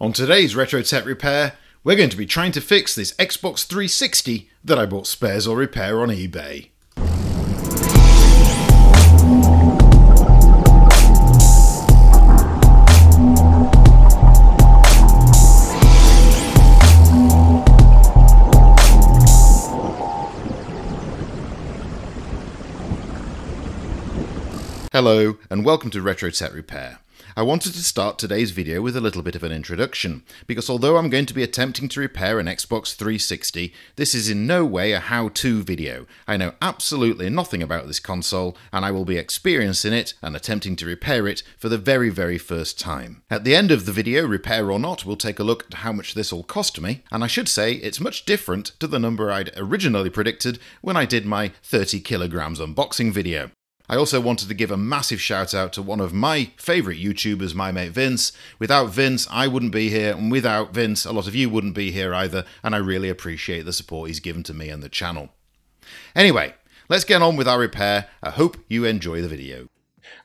On today's Retro Tech Repair, we're going to be trying to fix this Xbox 360 that I bought spares or repair on eBay. Hello, and welcome to Retro Tech Repair. I wanted to start today's video with a little bit of an introduction, because although I'm going to be attempting to repair an Xbox 360, this is in no way a how-to video. I know absolutely nothing about this console, and I will be experiencing it and attempting to repair it for the very, very first time. At the end of the video, repair or not, we'll take a look at how much this will cost me, and I should say it's much different to the number I'd originally predicted when I did my 30 kilograms unboxing video. I also wanted to give a massive shout out to one of my favourite YouTubers, my mate Vince. Without Vince, I wouldn't be here, and without Vince, a lot of you wouldn't be here either, and I really appreciate the support he's given to me and the channel. Anyway, let's get on with our repair. I hope you enjoy the video.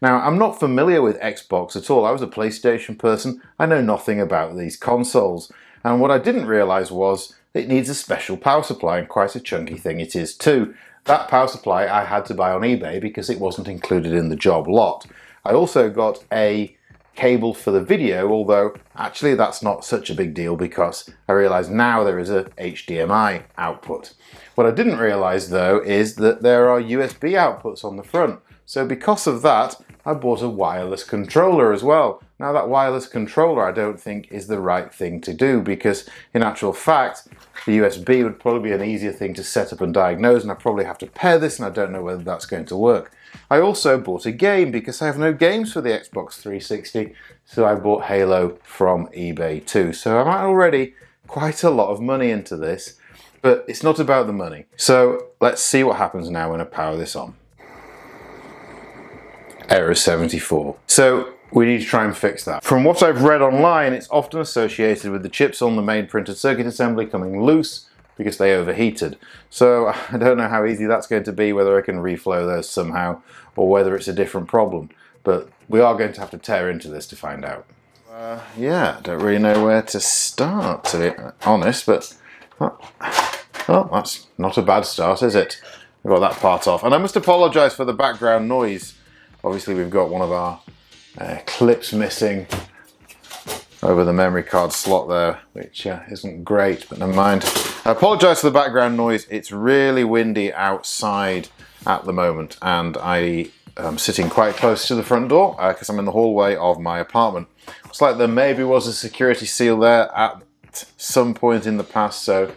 Now, I'm not familiar with Xbox at all. I was a PlayStation person. I know nothing about these consoles. And what I didn't realise was it needs a special power supply, and quite a chunky thing it is too. That power supply I had to buy on eBay because it wasn't included in the job lot. I also got a cable for the video, although actually that's not such a big deal because I realise now there is a HDMI output. What I didn't realise though is that there are USB outputs on the front. So because of that, I bought a wireless controller as well. Now that wireless controller I don't think is the right thing to do because in actual fact the USB would probably be an easier thing to set up and diagnose and I probably have to pair this and I don't know whether that's going to work. I also bought a game because I have no games for the Xbox 360 so I bought Halo from eBay too. So I'm already quite a lot of money into this but it's not about the money. So let's see what happens now when I power this on. Error 74. So we need to try and fix that. From what I've read online, it's often associated with the chips on the main printed circuit assembly coming loose because they overheated. So I don't know how easy that's going to be, whether I can reflow those somehow, or whether it's a different problem. But we are going to have to tear into this to find out. Uh, yeah, don't really know where to start, to be honest, but well, that's not a bad start, is it? I got that part off. And I must apologise for the background noise. Obviously, we've got one of our uh, clips missing over the memory card slot there, which uh, isn't great, but never mind. I apologise for the background noise. It's really windy outside at the moment, and I am sitting quite close to the front door because uh, I'm in the hallway of my apartment. Looks like there maybe was a security seal there at some point in the past, so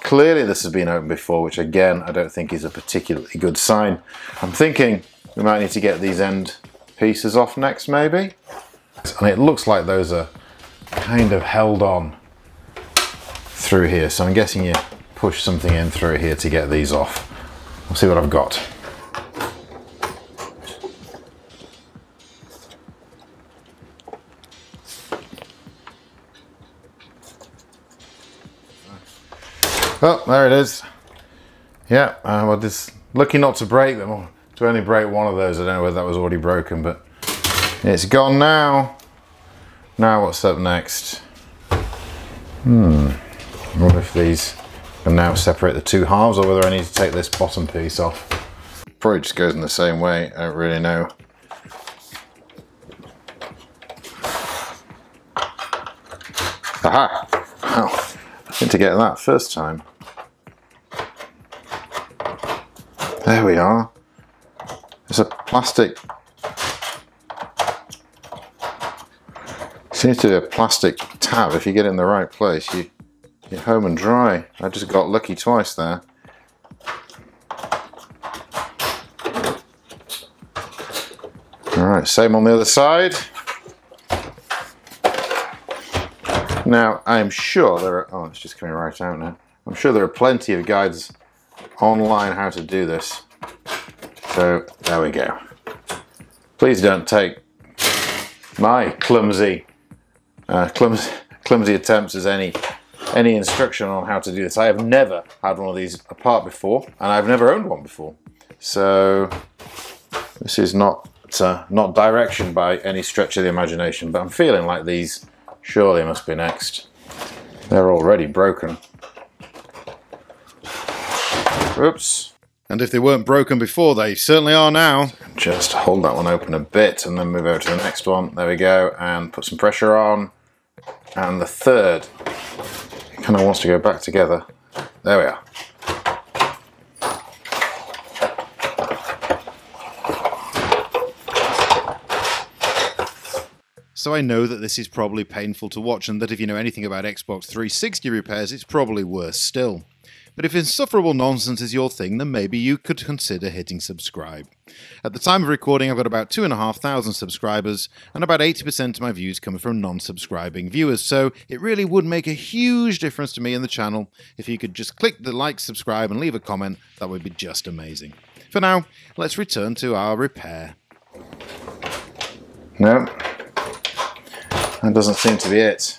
clearly this has been opened before, which again, I don't think is a particularly good sign. I'm thinking we might need to get these end pieces off next maybe. And it looks like those are kind of held on through here. So I'm guessing you push something in through here to get these off. We'll see what I've got. Oh, there it is. Yeah, uh, well, this lucky not to break them to only break one of those. I don't know whether that was already broken, but it's gone now. Now what's up next? Hmm, wonder if these can now separate the two halves or whether I need to take this bottom piece off. Probably just goes in the same way, I don't really know. Aha! Oh, I to get that first time. There we are. It's a plastic. Seems to be a plastic tab. If you get in the right place, you, you're home and dry. I just got lucky twice there. Alright, same on the other side. Now, I'm sure there are, oh, it's just coming right out now. I'm sure there are plenty of guides online how to do this. So there we go. Please don't take my clumsy, uh, clumsy, clumsy attempts as any any instruction on how to do this. I have never had one of these apart before, and I've never owned one before. So this is not uh, not direction by any stretch of the imagination, but I'm feeling like these surely must be next. They're already broken. Oops. And if they weren't broken before, they certainly are now. Just hold that one open a bit and then move over to the next one. There we go. And put some pressure on. And the third kind of wants to go back together. There we are. So I know that this is probably painful to watch and that if you know anything about Xbox 360 repairs, it's probably worse still. But if insufferable nonsense is your thing, then maybe you could consider hitting subscribe. At the time of recording, I've got about 2,500 subscribers, and about 80% of my views come from non subscribing viewers, so it really would make a huge difference to me and the channel if you could just click the like, subscribe, and leave a comment. That would be just amazing. For now, let's return to our repair. No, that doesn't seem to be it.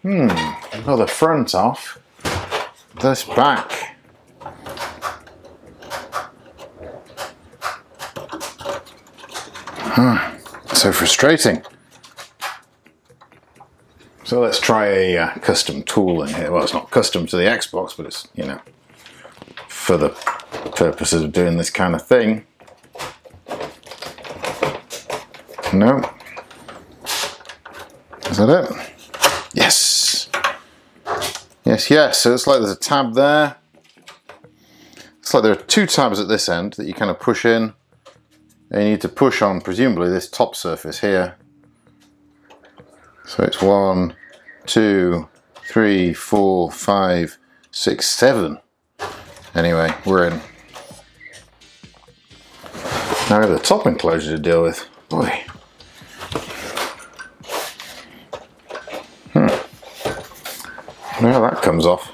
Hmm, the front off. This back. Huh, so frustrating. So let's try a uh, custom tool in here. Well, it's not custom to the Xbox, but it's, you know, for the purposes of doing this kind of thing. No, is that it? Yes. Yes, yes. So it's like there's a tab there. It's like there are two tabs at this end that you kind of push in. And you need to push on, presumably, this top surface here. So it's one, two, three, four, five, six, seven. Anyway, we're in. Now we have the top enclosure to deal with. Boy. Now that comes off.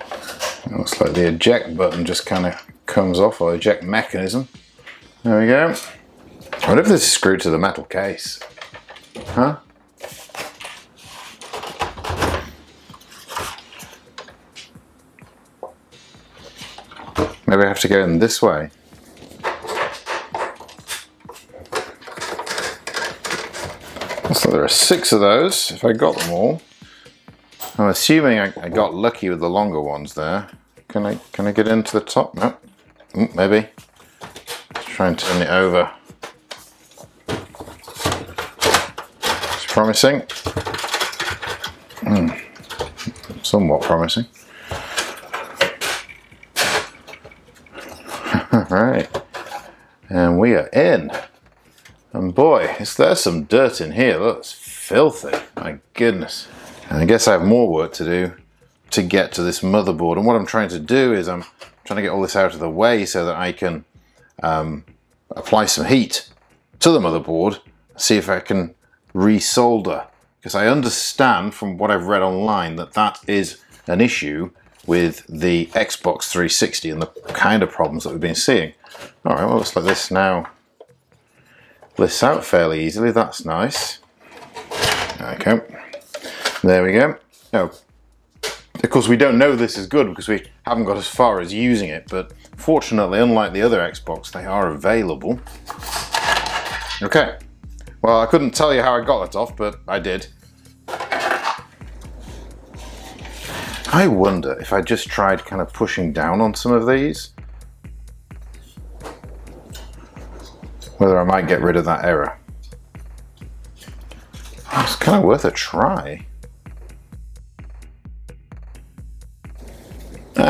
It looks like the eject button just kind of comes off, or eject mechanism. There we go. What if this is screwed to the metal case? Huh? Maybe I have to go in this way. So there are six of those, if I got them all. I'm assuming I, I, got lucky with the longer ones there. Can I can I get into the top? No. Mm, maybe. Let's try and turn it over. It's promising. Mm. Somewhat promising. Alright. And we are in. And boy, is there some dirt in here. It's filthy. My goodness. And I guess I have more work to do to get to this motherboard. And what I'm trying to do is I'm trying to get all this out of the way so that I can um, apply some heat to the motherboard, see if I can resolder. Because I understand from what I've read online that that is an issue with the Xbox 360 and the kind of problems that we've been seeing. All right, well, looks like this now lists out fairly easily. That's nice. Okay. There we go. Of course, we don't know this is good because we haven't got as far as using it, but fortunately, unlike the other Xbox, they are available. Okay. Well, I couldn't tell you how I got that off, but I did. I wonder if I just tried kind of pushing down on some of these, whether I might get rid of that error. It's kind of worth a try.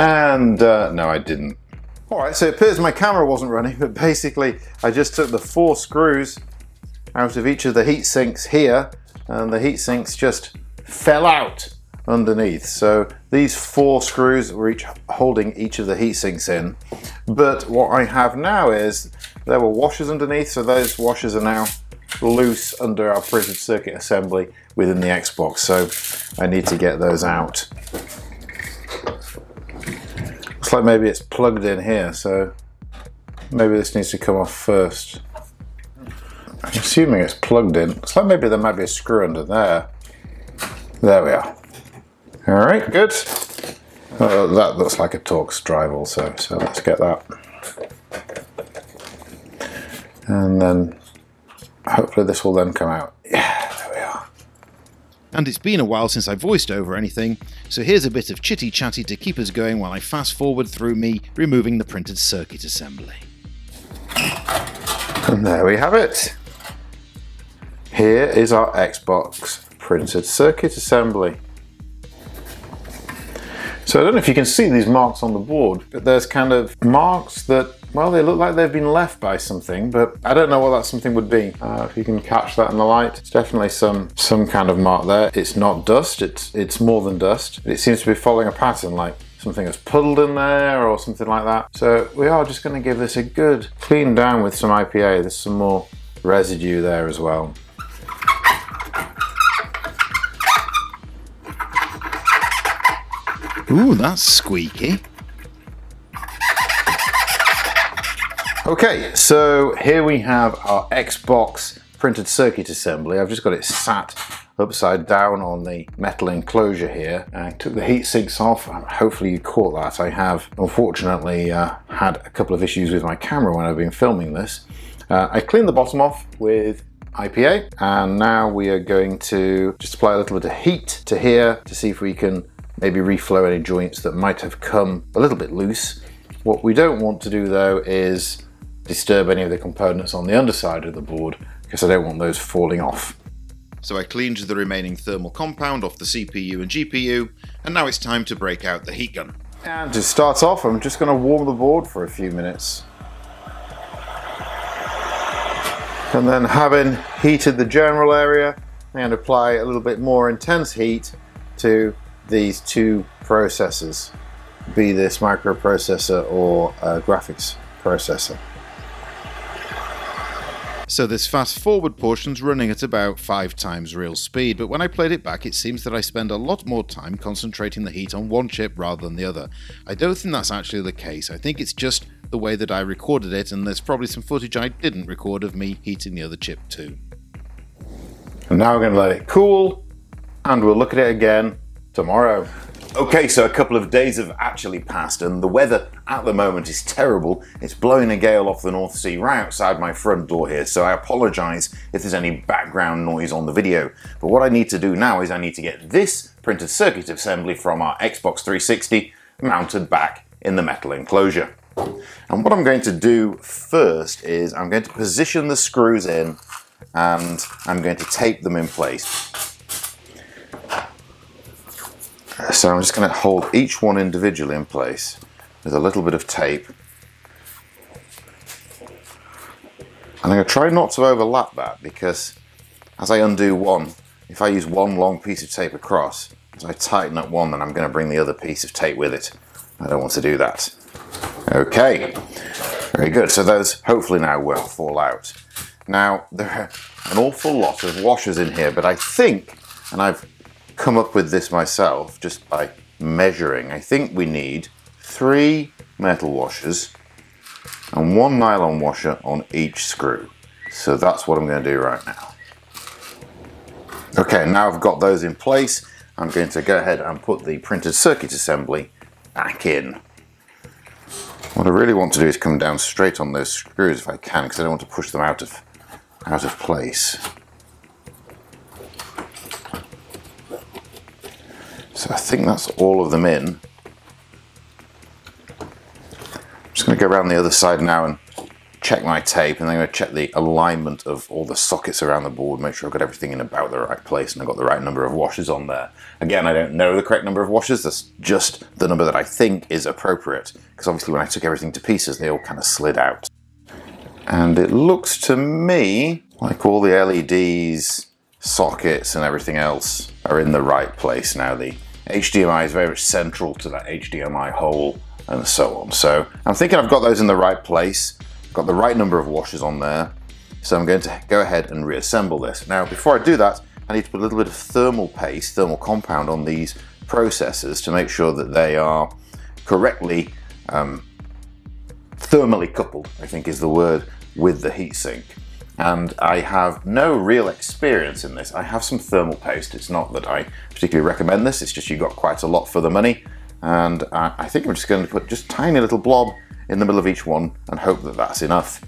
And uh, no, I didn't. All right, so it appears my camera wasn't running, but basically I just took the four screws out of each of the heat sinks here, and the heat sinks just fell out underneath. So these four screws were each holding each of the heat sinks in. But what I have now is there were washers underneath, so those washers are now loose under our printed circuit assembly within the Xbox. So I need to get those out. Like maybe it's plugged in here, so maybe this needs to come off first. I'm assuming it's plugged in. Looks like maybe there might be a screw under there. There we are. All right, good. Uh, that looks like a Torx drive also, so let's get that. And then hopefully this will then come out. Yeah. And it's been a while since I voiced over anything, so here's a bit of chitty chatty to keep us going while I fast forward through me removing the printed circuit assembly. And there we have it. Here is our Xbox printed circuit assembly. So I don't know if you can see these marks on the board, but there's kind of marks that, well, they look like they've been left by something, but I don't know what that something would be. Uh, if you can catch that in the light, it's definitely some some kind of mark there. It's not dust, it's, it's more than dust. It seems to be following a pattern like something has puddled in there or something like that. So we are just going to give this a good clean down with some IPA. There's some more residue there as well. Ooh, that's squeaky. Okay, so here we have our Xbox printed circuit assembly. I've just got it sat upside down on the metal enclosure here. I took the heat sinks off. Hopefully you caught that. I have unfortunately uh, had a couple of issues with my camera when I've been filming this. Uh, I cleaned the bottom off with IPA and now we are going to just apply a little bit of heat to here to see if we can maybe reflow any joints that might have come a little bit loose. What we don't want to do though is disturb any of the components on the underside of the board because I don't want those falling off. So I cleaned the remaining thermal compound off the CPU and GPU, and now it's time to break out the heat gun. And to start off, I'm just going to warm the board for a few minutes. And then having heated the general area, and apply a little bit more intense heat to these two processors, be this microprocessor or graphics processor. So this fast forward portion's running at about 5 times real speed, but when I played it back it seems that I spend a lot more time concentrating the heat on one chip rather than the other. I don't think that's actually the case, I think it's just the way that I recorded it and there's probably some footage I didn't record of me heating the other chip too. And now we're going to let it cool and we'll look at it again tomorrow. Okay, so a couple of days have actually passed and the weather at the moment is terrible. It's blowing a gale off the North Sea right outside my front door here, so I apologise if there's any background noise on the video. But what I need to do now is I need to get this printed circuit assembly from our Xbox 360 mounted back in the metal enclosure. And what I'm going to do first is I'm going to position the screws in and I'm going to tape them in place. So I'm just going to hold each one individually in place with a little bit of tape. And I'm going to try not to overlap that because as I undo one, if I use one long piece of tape across, as I tighten up one, then I'm going to bring the other piece of tape with it. I don't want to do that. Okay, very good. So those hopefully now won't fall out. Now, there are an awful lot of washers in here, but I think, and I've come up with this myself just by measuring. I think we need three metal washers and one nylon washer on each screw. So that's what I'm going to do right now. Okay, now I've got those in place, I'm going to go ahead and put the printed circuit assembly back in. What I really want to do is come down straight on those screws if I can, because I don't want to push them out of, out of place. So I think that's all of them in. I'm just going to go around the other side now and check my tape and then I'm going to check the alignment of all the sockets around the board, make sure I've got everything in about the right place and I've got the right number of washers on there. Again, I don't know the correct number of washers, that's just the number that I think is appropriate because obviously when I took everything to pieces they all kind of slid out. And it looks to me like all the LEDs, sockets and everything else are in the right place now. The HDMI is very central to that HDMI hole and so on. So I'm thinking I've got those in the right place, got the right number of washers on there. So I'm going to go ahead and reassemble this. Now, before I do that, I need to put a little bit of thermal paste, thermal compound on these processors to make sure that they are correctly um, thermally coupled, I think is the word, with the heatsink and I have no real experience in this. I have some thermal paste. It's not that I particularly recommend this, it's just you got quite a lot for the money. And I think I'm just going to put just tiny little blob in the middle of each one and hope that that's enough.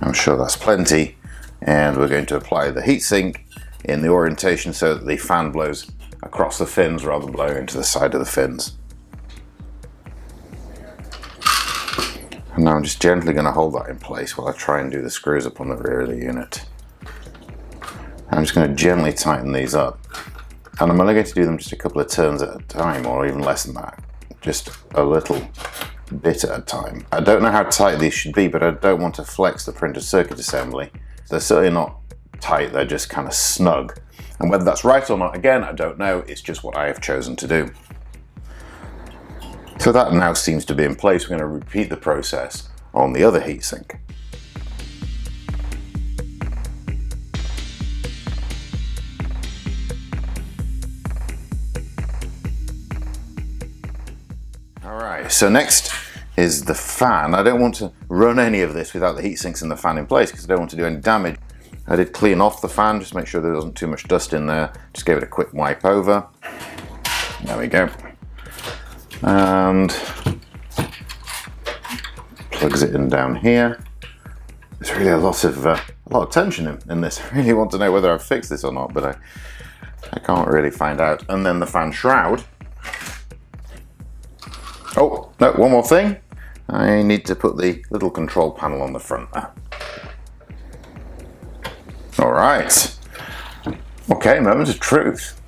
I'm sure that's plenty. And we're going to apply the heatsink in the orientation so that the fan blows across the fins rather than blowing into the side of the fins. And now I'm just gently going to hold that in place while I try and do the screws up on the rear of the unit. I'm just going to gently tighten these up. And I'm only going to do them just a couple of turns at a time or even less than that. Just a little bit at a time. I don't know how tight these should be, but I don't want to flex the printed circuit assembly. They're certainly not tight, they're just kind of snug. And whether that's right or not, again, I don't know. It's just what I have chosen to do. So that now seems to be in place. We're going to repeat the process on the other heatsink. Alright, so next is the fan. I don't want to run any of this without the heat sinks and the fan in place because I don't want to do any damage. I did clean off the fan, just make sure there wasn't too much dust in there. Just gave it a quick wipe over. There we go and plugs it in down here. There's really a lot of uh, a lot of tension in, in this. I really want to know whether I've fixed this or not, but I I can't really find out. And then the fan shroud. Oh, no, one more thing. I need to put the little control panel on the front there. All right. Okay, moment of truth.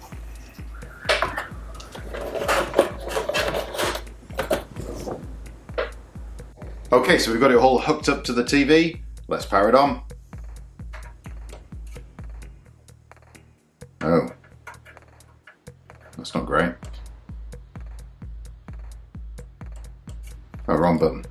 Okay, so we've got it all hooked up to the TV. Let's power it on. Oh. That's not great. Oh, wrong button.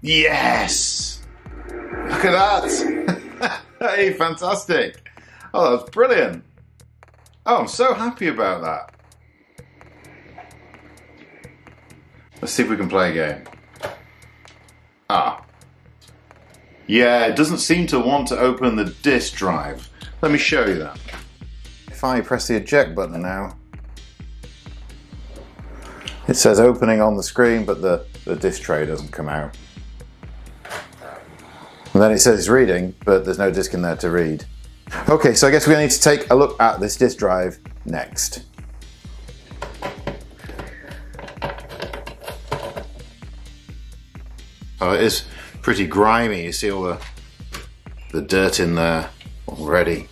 Yes! Look at that! hey, fantastic! Oh, that's brilliant! Oh, I'm so happy about that. Let's see if we can play a game. Ah. Yeah, it doesn't seem to want to open the disk drive. Let me show you that. If I press the eject button now, it says opening on the screen, but the, the disk tray doesn't come out. And then it says reading, but there's no disk in there to read. Okay, so I guess we need to take a look at this disk drive next. Oh, it is pretty grimy. You see all the the dirt in there already.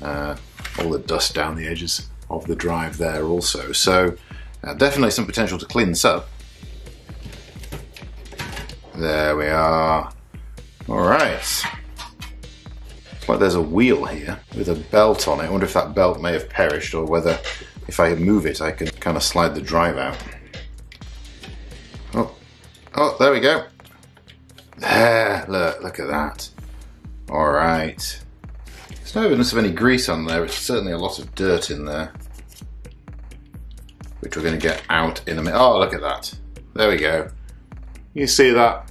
Uh, all the dust down the edges of the drive there also. So uh, definitely some potential to clean this up. There we are. All right like there's a wheel here with a belt on it. I wonder if that belt may have perished or whether if I move it I can kind of slide the drive out. Oh, oh, there we go. There, look, look at that. All right. There's no evidence of any grease on there. It's certainly a lot of dirt in there. Which we're going to get out in a minute. Oh, look at that. There we go. You see that?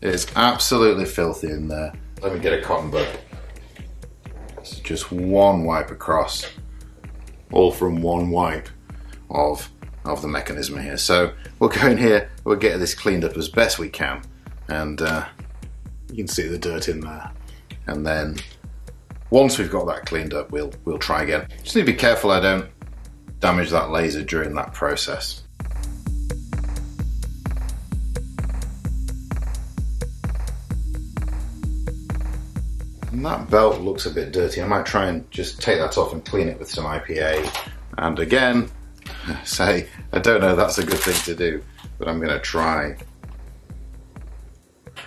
It's absolutely filthy in there. Let me get a cotton bud. It's just one wipe across, all from one wipe of of the mechanism here. So we'll go in here, we'll get this cleaned up as best we can, and uh, you can see the dirt in there. And then once we've got that cleaned up, we'll we'll try again. Just need to be careful I don't damage that laser during that process. And that belt looks a bit dirty. I might try and just take that off and clean it with some IPA. And again, say, I don't know that's a good thing to do, but I'm gonna try. I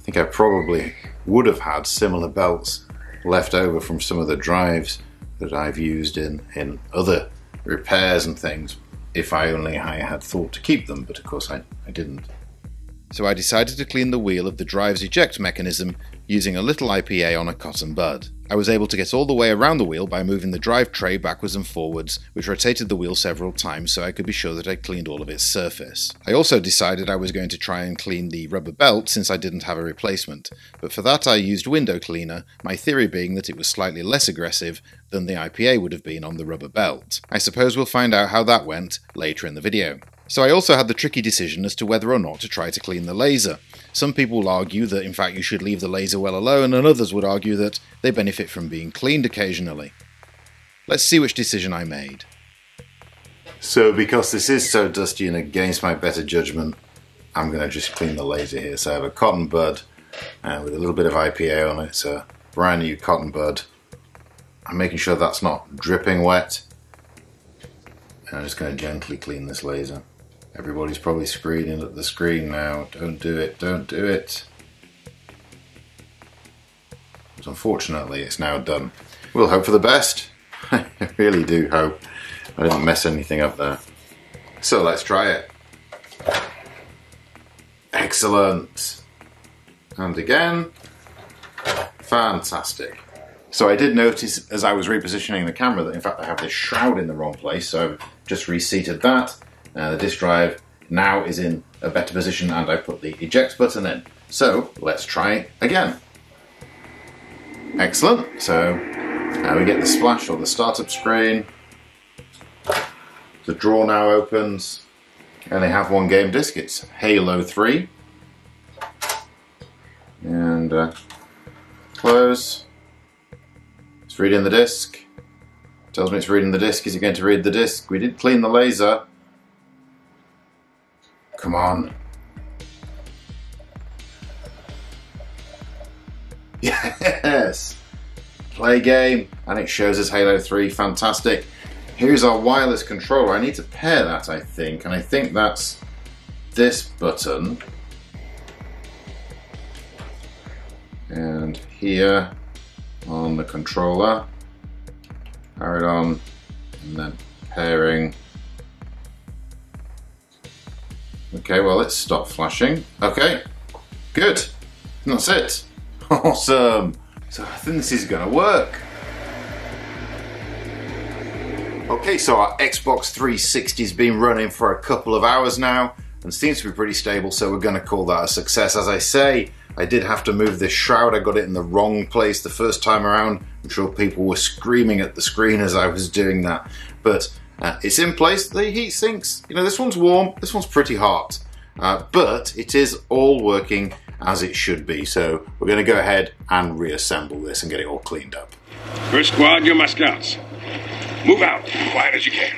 think I probably would have had similar belts left over from some of the drives that I've used in, in other repairs and things if I only I had thought to keep them, but of course I, I didn't so I decided to clean the wheel of the drive's eject mechanism using a little IPA on a cotton bud. I was able to get all the way around the wheel by moving the drive tray backwards and forwards, which rotated the wheel several times so I could be sure that I cleaned all of its surface. I also decided I was going to try and clean the rubber belt since I didn't have a replacement, but for that I used window cleaner, my theory being that it was slightly less aggressive than the IPA would have been on the rubber belt. I suppose we'll find out how that went later in the video. So I also had the tricky decision as to whether or not to try to clean the laser. Some people will argue that in fact you should leave the laser well alone, and others would argue that they benefit from being cleaned occasionally. Let's see which decision I made. So because this is so dusty and against my better judgment, I'm going to just clean the laser here. So I have a cotton bud uh, with a little bit of IPA on it. It's a brand new cotton bud. I'm making sure that's not dripping wet. And I'm just going to gently clean this laser. Everybody's probably screaming at the screen now. Don't do it, don't do it. But unfortunately, it's now done. We'll hope for the best. I really do hope I didn't mess anything up there. So let's try it. Excellent. And again. Fantastic. So I did notice as I was repositioning the camera that in fact I have this shroud in the wrong place, so I've just reseated that. Uh, the disk drive now is in a better position and I put the eject button in. So let's try again. Excellent. So now we get the splash or the startup screen. The drawer now opens and they have one game disc. It's Halo 3. And uh, close. It's reading the disc. Tells me it's reading the disc. Is it going to read the disc? We did clean the laser. Come on. Yes! Play game, and it shows us Halo 3. Fantastic. Here's our wireless controller. I need to pair that, I think, and I think that's this button. And here on the controller, power it on, and then pairing. Okay, well, let's stop flashing. Okay, good. And that's it. Awesome. So I think this is going to work. Okay, so our Xbox 360's been running for a couple of hours now and seems to be pretty stable, so we're going to call that a success. As I say, I did have to move this shroud. I got it in the wrong place the first time around. I'm sure people were screaming at the screen as I was doing that. But uh, it's in place. The heat sinks. You know, this one's warm. This one's pretty hot. Uh, but it is all working as it should be. So we're going to go ahead and reassemble this and get it all cleaned up. First squad, you're my scouts. Move out, quiet as you can.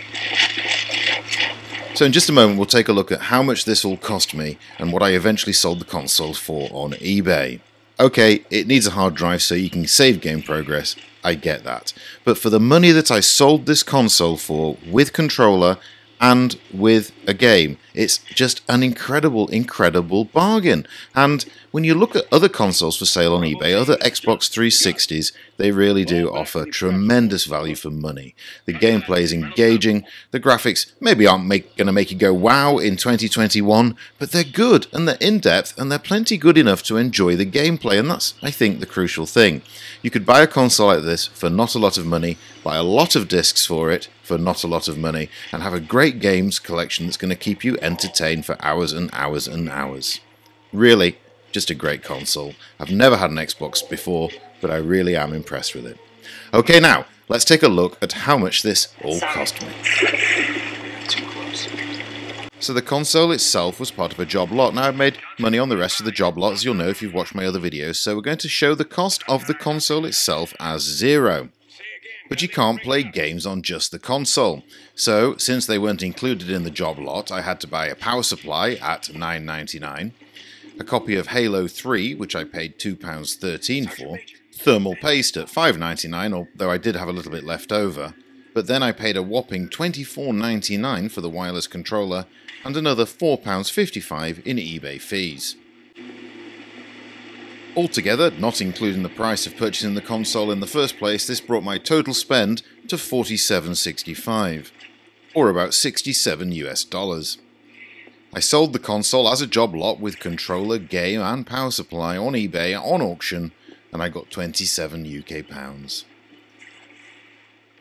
So in just a moment we'll take a look at how much this all cost me and what I eventually sold the console for on eBay. Okay, it needs a hard drive so you can save game progress, I get that. But for the money that I sold this console for with controller and with a game. It's just an incredible, incredible bargain. And when you look at other consoles for sale on eBay, other Xbox 360s, they really do offer tremendous value for money. The gameplay is engaging, the graphics maybe aren't going to make you go wow in 2021, but they're good and they're in depth and they're plenty good enough to enjoy the gameplay, and that's, I think, the crucial thing. You could buy a console like this for not a lot of money, buy a lot of discs for it for not a lot of money, and have a great games collection that's going to keep you entertained for hours and hours and hours. Really, just a great console. I've never had an Xbox before, but I really am impressed with it. Okay, now, let's take a look at how much this all cost me. So the console itself was part of a job lot. Now I've made money on the rest of the job lot, as you'll know if you've watched my other videos, so we're going to show the cost of the console itself as zero but you can't play games on just the console. So, since they weren't included in the job lot, I had to buy a power supply at $9.99, a copy of Halo 3, which I paid £2.13 for, thermal paste at $5.99, although I did have a little bit left over, but then I paid a whopping $24.99 for the wireless controller and another £4.55 in eBay fees. Altogether, not including the price of purchasing the console in the first place, this brought my total spend to 47.65, or about 67 US dollars. I sold the console as a job lot with controller, game, and power supply on eBay on auction, and I got 27 UK pounds.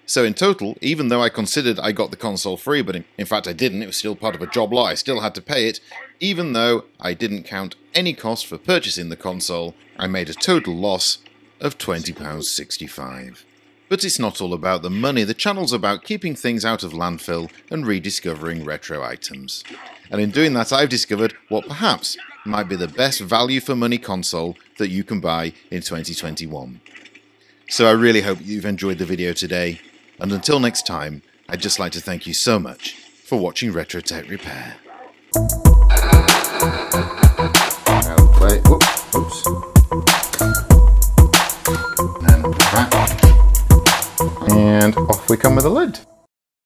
So in total, even though I considered I got the console free, but in, fact I didn't, it was still part of a job lot, I still had to pay it, even though I didn't count any cost for purchasing the console, I made a total loss of £20.65. But it's not all about the money, the channel's about keeping things out of landfill and rediscovering retro items. And in doing that I've discovered what perhaps might be the best value for money console that you can buy in 2021. So I really hope you've enjoyed the video today, and until next time, I'd just like to thank you so much for watching Retro Tech Repair. Oops. And. And off we come with the lid.